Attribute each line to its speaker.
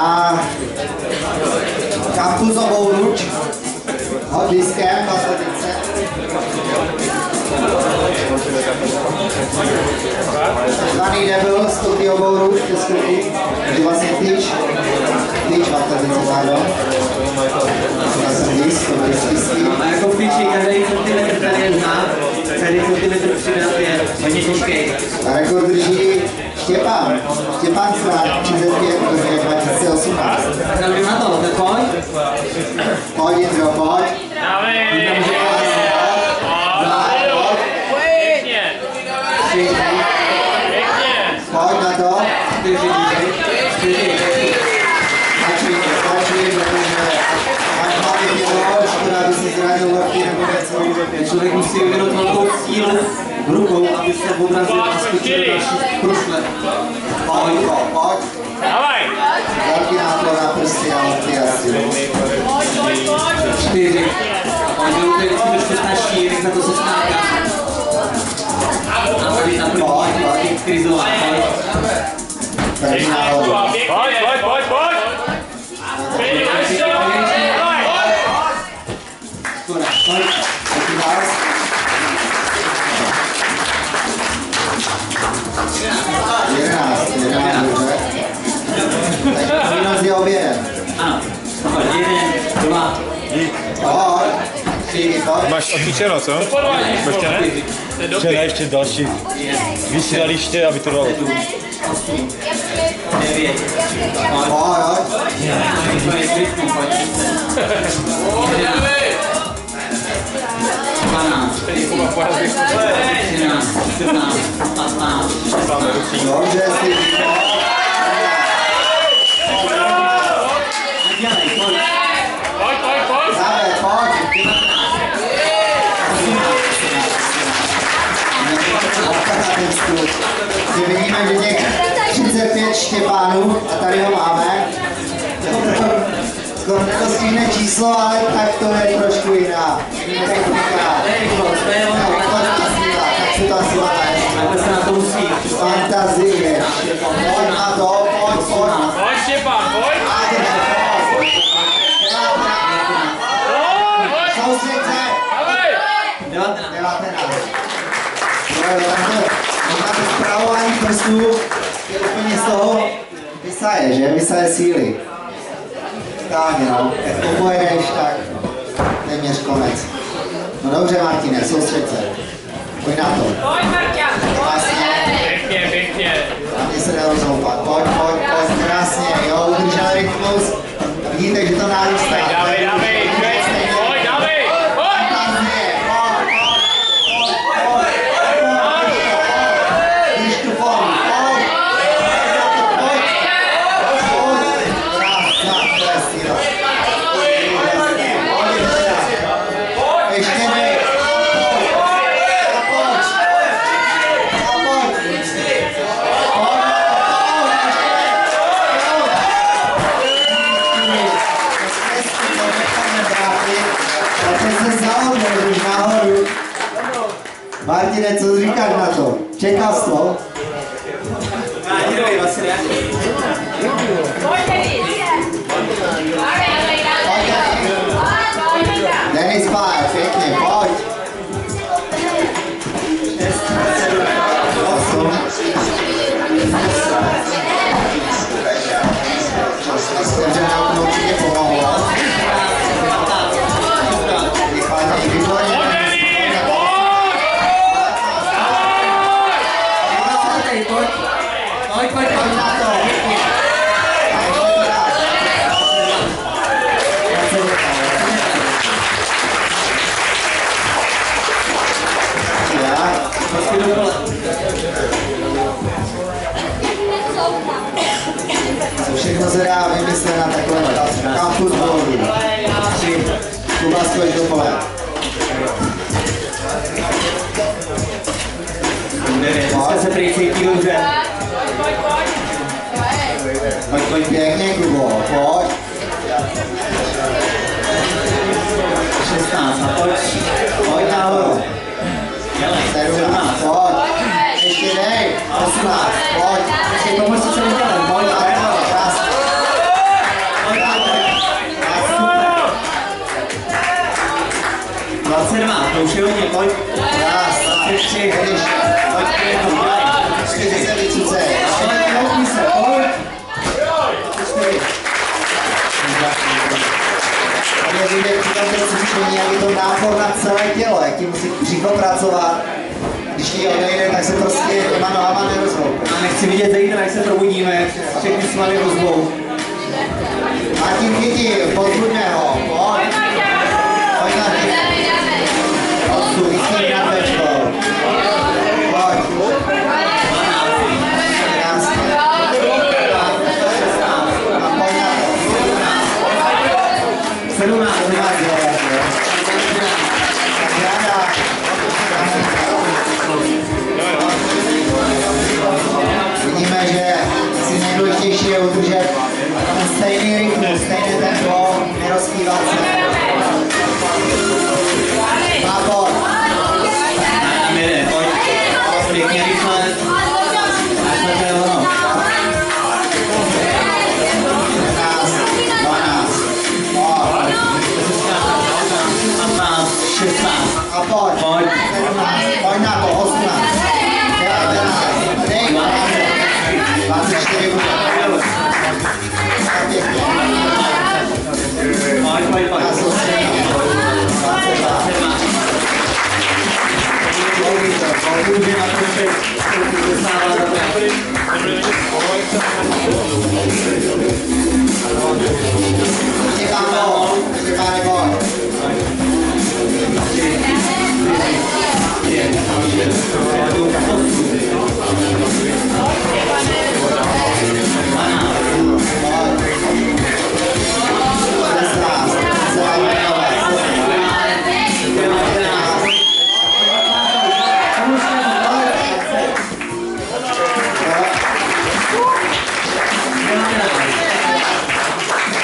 Speaker 1: na kampusovou ruč. Hod diskem, Pasledice. Takzvaný debil s Tokiovou ruč ke skoku, takže vlastně tyč, tyč atletice, pardon. Já jsem disk, to je skistý.
Speaker 2: A jako v tyči, každý centimetr tady je zná, každý centimetr přidat je hodně těžký.
Speaker 1: A rekord drží Štěpán. Štěpán Strát 35, to je 2018.
Speaker 2: Tak na to, tak pojď.
Speaker 1: Pojď, Jindro, pojď.
Speaker 3: Dávej! Pěkně!
Speaker 2: Čtyři,
Speaker 3: Pěkně!
Speaker 1: Pojď na to.
Speaker 2: čtyři, čtyři.
Speaker 1: Stačí, stačí, protože máš hlavně tělo, škoda, aby si lorky nebo něco.
Speaker 2: Člověk musí vyvinout velkou sílu rukou, aby se odrazil a skočil do dalších prušle.
Speaker 1: Pojď, pojď.
Speaker 3: Dávaj!
Speaker 1: Velký nátlor na prsty a lorky asi.
Speaker 2: Čtyři. A pojď do té vždycky trošku snažší, rychle za to se skáká. A tady na první, pojď, krizová, pojď.
Speaker 1: Tady nahoru.
Speaker 3: Pojď, pojď, pojď,
Speaker 4: Máš odcvičeno, co? Ještě ne?
Speaker 3: To je
Speaker 4: Ještě ne,
Speaker 3: doping.
Speaker 4: ještě další. Vysílaliště, aby to dalo.
Speaker 2: osm, devět, pojď.
Speaker 1: Pojď.
Speaker 2: To je rytmu, pojď. Dvanáct, třináct, čtrnáct, patnáct,
Speaker 1: Dobře, si.
Speaker 2: a dělej, pojď.
Speaker 3: Pojď, pojď, pojď!
Speaker 1: Dáme, pojď. Si vidíme, těch 35 Štěpánů, a tady ho máme. To stejné číslo, ale tak to je trošku jiná.
Speaker 2: To to
Speaker 1: Tak to se ta síla najde.
Speaker 2: takhle se na to musí.
Speaker 1: Fantazie. Pojď na to, pojď, pojď!
Speaker 3: Pojď!
Speaker 1: Soustřed se.
Speaker 3: Dávaj!
Speaker 2: Devatenáct.
Speaker 1: 19. No, takže možná to prstů je úplně z toho vysaje, že? Vysaje síly. Tak no, jak to pojedeš, tak téměř konec. No dobře, Martine, soustřed se. Pojď na to.
Speaker 5: Pojď, Marťan,
Speaker 1: Martine, co říkáš na to? Jsi to?
Speaker 5: Denis
Speaker 1: Pár, pěkně, Master ticho pracovat. Když ti odejde, tak se prostě těma nohama nerozhou.
Speaker 2: A nechci vidět zítra, jak se probudíme, všechny svaly rozbou.
Speaker 1: Martin chytil, pozbuďme ho. Pojď, pojď na ty. Odstu, vysí nad nejdůležitější je udržet stejný rytmus, stejné tempo, nerozkývat se.